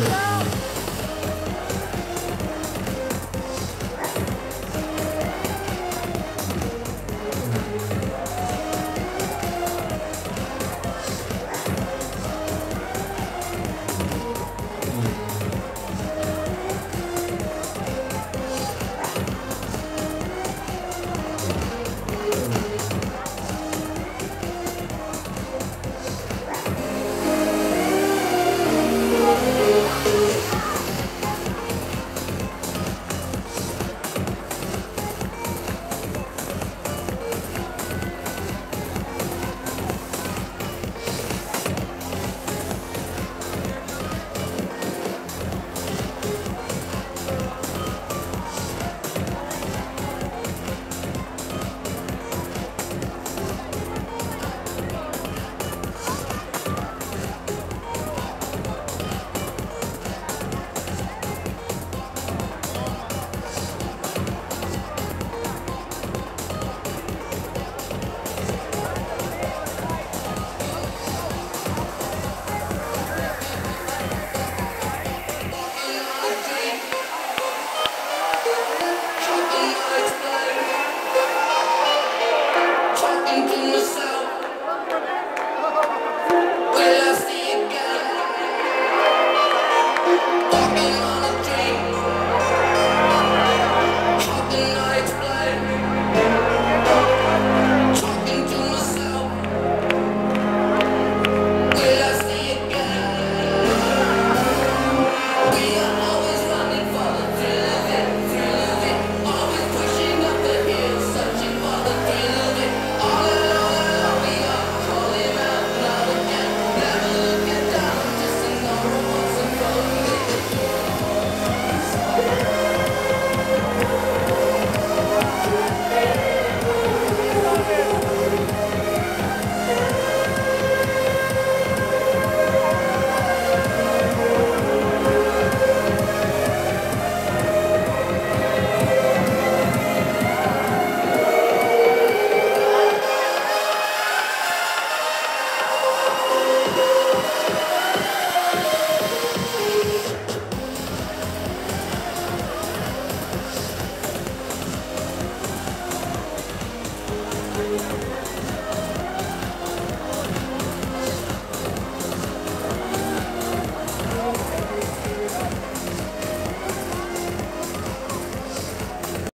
Whoa. tem que.